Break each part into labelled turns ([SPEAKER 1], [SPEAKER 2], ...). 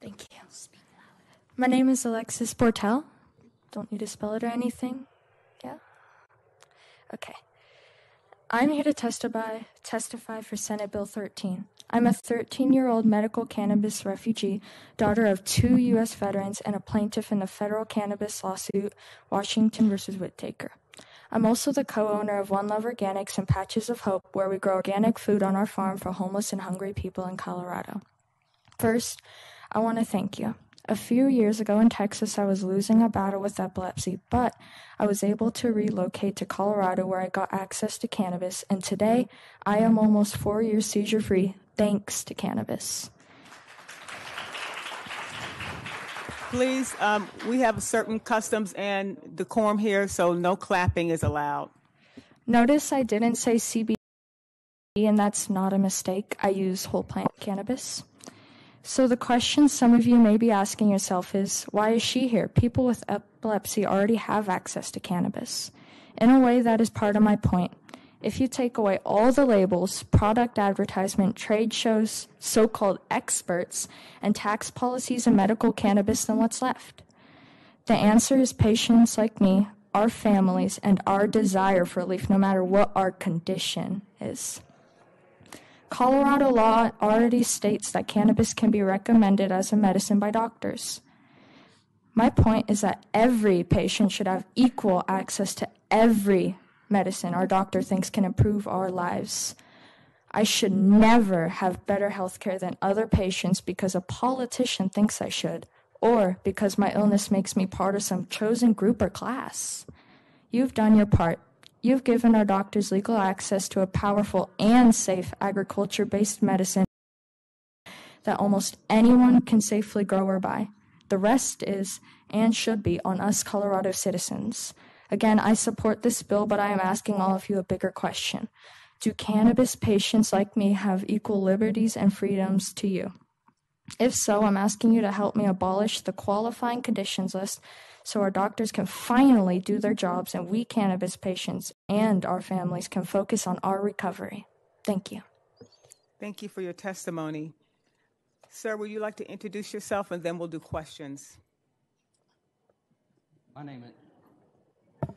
[SPEAKER 1] Thank you. My name is Alexis Bortell. Don't need to spell it or anything. Yeah? Okay. I'm here to testify testify for Senate Bill 13. I'm a 13 year old medical cannabis refugee, daughter of two U.S. veterans, and a plaintiff in the federal cannabis lawsuit, Washington versus Whitaker. I'm also the co owner of One Love Organics and Patches of Hope, where we grow organic food on our farm for homeless and hungry people in Colorado. First, I want to thank you. A few years ago in Texas, I was losing a battle with epilepsy, but I was able to relocate to Colorado where I got access to cannabis, and today I am almost four years seizure free thanks to cannabis.
[SPEAKER 2] Please, um, we have certain customs and decorum here, so no clapping is allowed.
[SPEAKER 1] Notice I didn't say CBD, and that's not a mistake. I use whole plant cannabis. So the question some of you may be asking yourself is, why is she here? People with epilepsy already have access to cannabis. In a way, that is part of my point. If you take away all the labels, product advertisement, trade shows, so called experts, and tax policies and medical cannabis, then what's left? The answer is patients like me, our families, and our desire for relief, no matter what our condition is. Colorado law already states that cannabis can be recommended as a medicine by doctors. My point is that every patient should have equal access to every medicine our doctor thinks can improve our lives. I should never have better health care than other patients because a politician thinks I should, or because my illness makes me part of some chosen group or class. You've done your part. You've given our doctors legal access to a powerful and safe agriculture based medicine that almost anyone can safely grow or buy. The rest is and should be on us Colorado citizens. Again, I support this bill, but I am asking all of you a bigger question. Do cannabis patients like me have equal liberties and freedoms to you? If so, I'm asking you to help me abolish the qualifying conditions list so our doctors can finally do their jobs and we cannabis patients and our families can focus on our recovery. Thank you.
[SPEAKER 2] Thank you for your testimony. Sir, would you like to introduce yourself and then we'll do questions?
[SPEAKER 3] My name is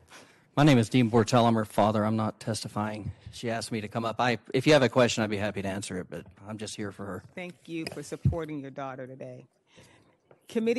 [SPEAKER 3] my name is Dean Bortell. I'm her father. I'm not testifying. She asked me to come up. I, if you have a question, I'd be happy to answer it, but I'm just here for her.
[SPEAKER 2] Thank you for supporting your daughter today. Committee